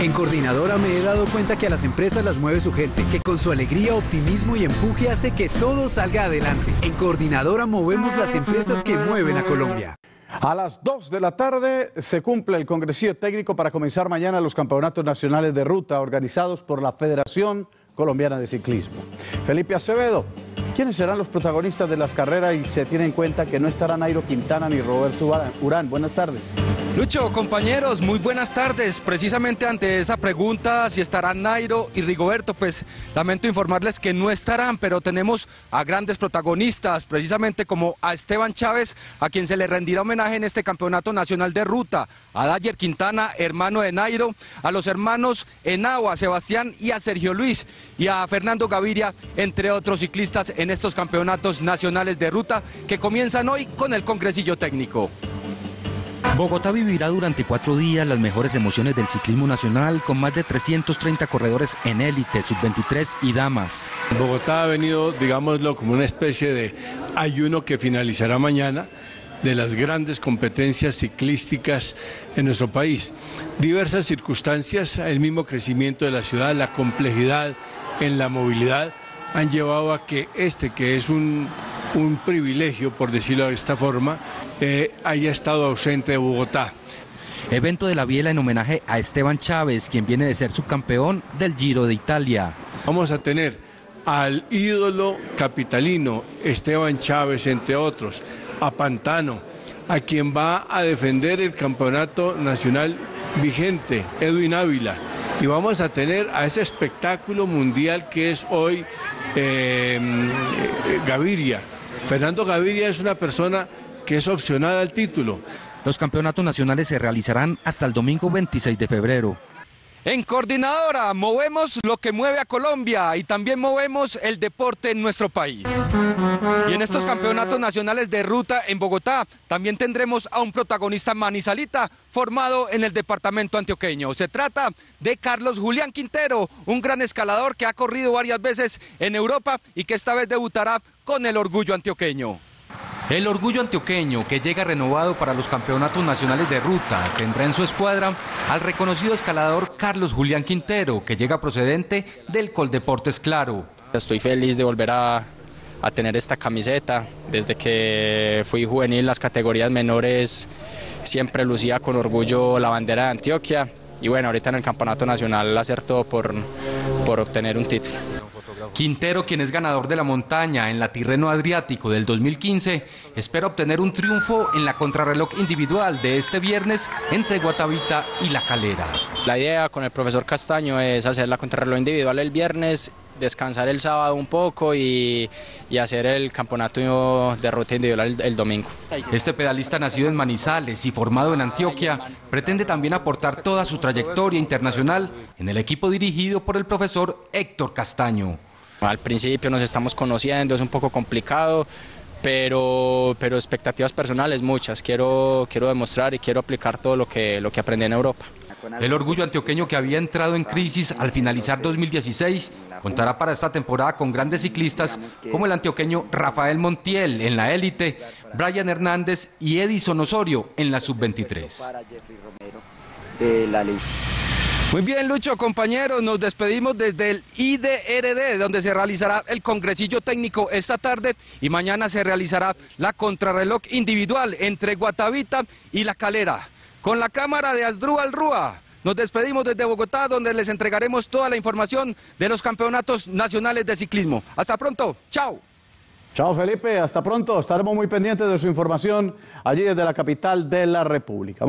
En Coordinadora me he dado cuenta que a las empresas las mueve su gente, que con su alegría, optimismo y empuje hace que todo salga adelante. En Coordinadora movemos las empresas que mueven a Colombia. A las 2 de la tarde se cumple el Congresillo Técnico para comenzar mañana los campeonatos nacionales de ruta organizados por la Federación Colombiana de Ciclismo. Felipe Acevedo, ¿quiénes serán los protagonistas de las carreras y se tiene en cuenta que no estarán Nairo Quintana ni Roberto Urán? Buenas tardes. Lucho, compañeros, muy buenas tardes. Precisamente ante esa pregunta, si estarán Nairo y Rigoberto, pues lamento informarles que no estarán, pero tenemos a grandes protagonistas, precisamente como a Esteban Chávez, a quien se le rendirá homenaje en este Campeonato Nacional de Ruta, a Dayer Quintana, hermano de Nairo, a los hermanos Enagua, Sebastián y a Sergio Luis, y a Fernando Gaviria, entre otros ciclistas en estos Campeonatos Nacionales de Ruta que comienzan hoy con el Congresillo Técnico. Bogotá vivirá durante cuatro días las mejores emociones del ciclismo nacional con más de 330 corredores en élite, sub-23 y damas. Bogotá ha venido, digámoslo, como una especie de ayuno que finalizará mañana de las grandes competencias ciclísticas en nuestro país. Diversas circunstancias, el mismo crecimiento de la ciudad, la complejidad en la movilidad han llevado a que este, que es un, un privilegio, por decirlo de esta forma, eh, haya estado ausente de Bogotá. Evento de la Biela en homenaje a Esteban Chávez, quien viene de ser subcampeón del Giro de Italia. Vamos a tener al ídolo capitalino Esteban Chávez, entre otros, a Pantano, a quien va a defender el campeonato nacional vigente, Edwin Ávila. Y vamos a tener a ese espectáculo mundial que es hoy eh, Gaviria. Fernando Gaviria es una persona que es opcionada al título. Los campeonatos nacionales se realizarán hasta el domingo 26 de febrero. En Coordinadora movemos lo que mueve a Colombia y también movemos el deporte en nuestro país. Y en estos campeonatos nacionales de ruta en Bogotá también tendremos a un protagonista manizalita formado en el departamento antioqueño. Se trata de Carlos Julián Quintero, un gran escalador que ha corrido varias veces en Europa y que esta vez debutará con el orgullo antioqueño. El orgullo antioqueño que llega renovado para los campeonatos nacionales de ruta tendrá en su escuadra al reconocido escalador Carlos Julián Quintero, que llega procedente del Coldeportes Claro. Estoy feliz de volver a, tener esta camiseta. Desde que fui juvenil, las categorías menores siempre lucía con orgullo la bandera de Antioquia. Y bueno, ahorita en el campeonato nacional hacer todo por, por obtener un título. Quintero, quien es ganador de la montaña en la Tirreno Adriático del 2015, espera obtener un triunfo en la contrarreloj individual de este viernes entre Guatavita y La Calera. La idea con el profesor Castaño es hacer la contrarreloj individual el viernes descansar el sábado un poco y, y, hacer el campeonato de ruta individual el, el, domingo. Este pedalista nacido en Manizales y formado en Antioquia pretende también aportar toda su trayectoria internacional en el equipo dirigido por el profesor Héctor Castaño. Al principio nos estamos conociendo, es un poco complicado, pero, pero expectativas personales muchas. Quiero, quiero demostrar y quiero aplicar todo lo que, lo que aprendí en Europa. El orgullo antioqueño que había entrado en crisis al finalizar 2016 contará para esta temporada con grandes ciclistas como el antioqueño Rafael Montiel en la élite, Brian Hernández y Edison Osorio en la sub-23. Muy bien, Lucho, compañeros, nos despedimos desde el IDRD, donde se realizará el congresillo técnico esta tarde y mañana se realizará la contrarreloj individual entre Guatavita y La Calera. Con la cámara de Asdrúbal Rúa, nos despedimos desde Bogotá, donde les entregaremos toda la información de los campeonatos nacionales de ciclismo. Hasta pronto, chao. Chao Felipe, hasta pronto. Estaremos muy pendientes de su información allí desde la capital de la República.